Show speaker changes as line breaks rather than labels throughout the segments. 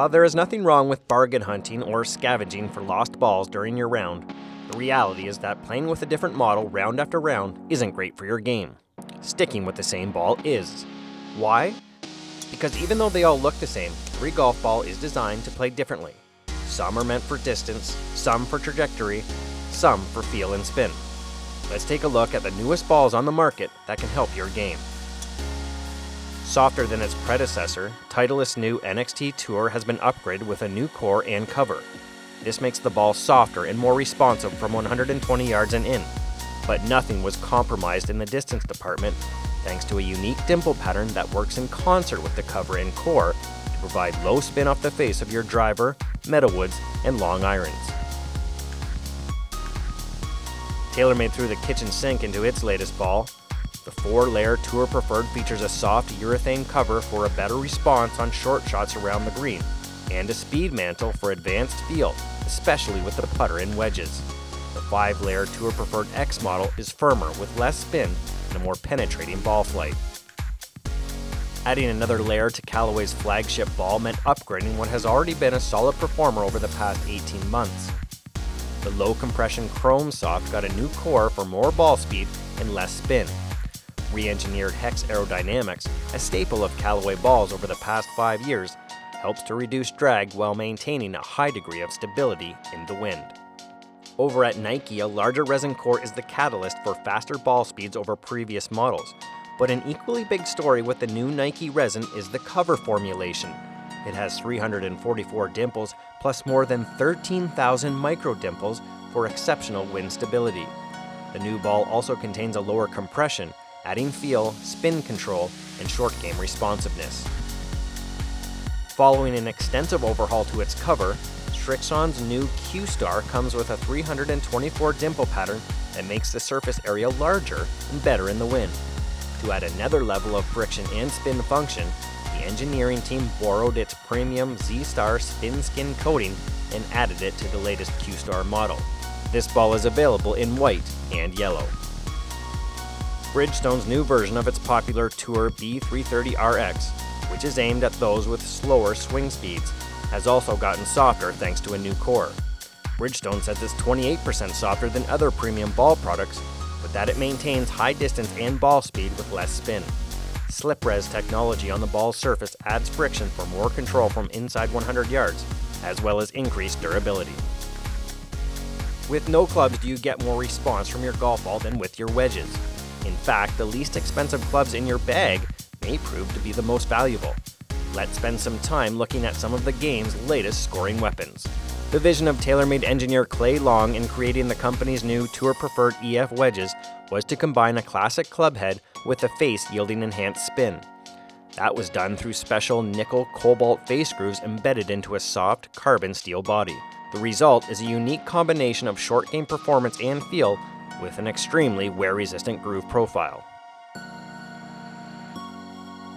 While there is nothing wrong with bargain hunting or scavenging for lost balls during your round, the reality is that playing with a different model round after round isn't great for your game. Sticking with the same ball is. Why? Because even though they all look the same, every golf ball is designed to play differently. Some are meant for distance, some for trajectory, some for feel and spin. Let's take a look at the newest balls on the market that can help your game. Softer than its predecessor, Titleist's new NXT Tour has been upgraded with a new core and cover. This makes the ball softer and more responsive from 120 yards and in. But nothing was compromised in the distance department thanks to a unique dimple pattern that works in concert with the cover and core to provide low spin off the face of your driver, metalwoods, and long irons. TaylorMade threw the kitchen sink into its latest ball. The four-layer Tour Preferred features a soft urethane cover for a better response on short shots around the green, and a speed mantle for advanced feel, especially with the putter and wedges. The five-layer Tour Preferred X model is firmer with less spin and a more penetrating ball flight. Adding another layer to Callaway's flagship ball meant upgrading what has already been a solid performer over the past 18 months. The low compression Chrome Soft got a new core for more ball speed and less spin. Re-engineered Hex Aerodynamics, a staple of Callaway balls over the past five years, helps to reduce drag while maintaining a high degree of stability in the wind. Over at Nike, a larger resin core is the catalyst for faster ball speeds over previous models, but an equally big story with the new Nike RZN is the cover formulation. It has 344 dimples plus more than 13,000 micro dimples for exceptional wind stability. The new ball also contains a lower compression, adding feel, spin control, and short game responsiveness. Following an extensive overhaul to its cover, Srixon's new Q-Star comes with a 324 dimple pattern that makes the surface area larger and better in the wind. To add another level of friction and spin function, the engineering team borrowed its premium Z-Star spin skin coating and added it to the latest Q-Star model. This ball is available in white and yellow. Bridgestone's new version of its popular Tour B330RX, which is aimed at those with slower swing speeds, has also gotten softer thanks to a new core. Bridgestone says it's 28% softer than other premium ball products, but that it maintains high distance and ball speed with less spin. SlipRes technology on the ball's surface adds friction for more control from inside 100 yards, as well as increased durability. With no clubs do you get more response from your golf ball than with your wedges. In fact, the least expensive clubs in your bag may prove to be the most valuable. Let's spend some time looking at some of the game's latest scoring weapons. The vision of TaylorMade engineer Clay Long in creating the company's new Tour Preferred EF wedges was to combine a classic club head with a face yielding enhanced spin. That was done through special nickel cobalt face grooves embedded into a soft carbon steel body. The result is a unique combination of short game performance and feel with an extremely wear resistant groove profile.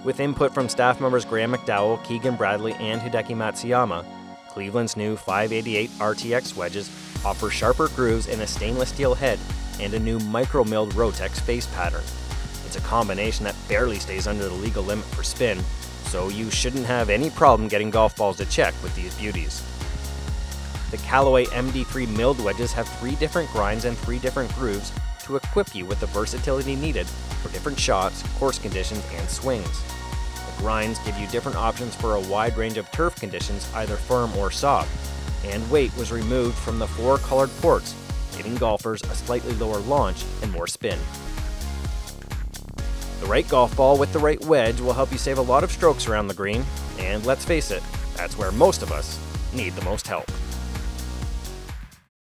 With input from staff members Graham McDowell, Keegan Bradley, and Hideki Matsuyama, Cleveland's new 588 RTX wedges offer sharper grooves in a stainless steel head and a new micro milled Rotex face pattern. It's a combination that barely stays under the legal limit for spin, so you shouldn't have any problem getting golf balls to check with these beauties. The Callaway MD3 milled wedges have three different grinds and three different grooves to equip you with the versatility needed for different shots, course conditions, and swings. The grinds give you different options for a wide range of turf conditions, either firm or soft, and weight was removed from the four colored ports, giving golfers a slightly lower launch and more spin. The right golf ball with the right wedge will help you save a lot of strokes around the green, and let's face it, that's where most of us need the most help.